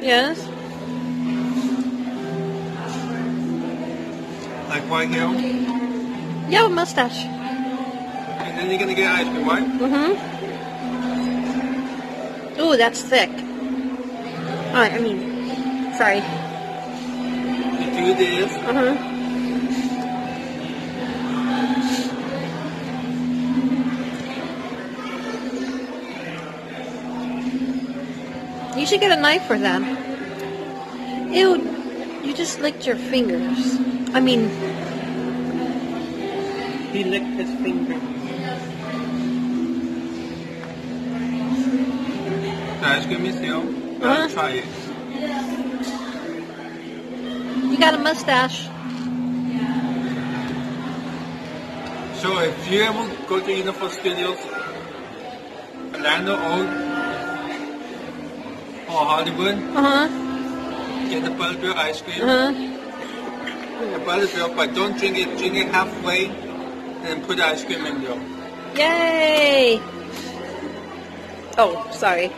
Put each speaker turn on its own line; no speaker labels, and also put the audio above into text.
Yes.
Like White Hill.
Yeah, with mustache.
And then you're gonna get ice cream, right?
Mm-hmm. Ooh, that's thick. Oh, I mean, sorry.
You do this.
Uh-huh. You should get a knife for them. Ew, you just licked your fingers. I mean,
He licked his finger. The ice cream is here.
Uh-huh.
I'll try it.
you got a mustache.
So if you ever go to Universal Studios, Orlando or, or Hollywood,
Uh-huh.
get the butterbeer ice cream.
Uh-huh.
The butterbeer, but don't drink it. Drink it halfway, and put the ice cream in there.
Yay! Oh, sorry.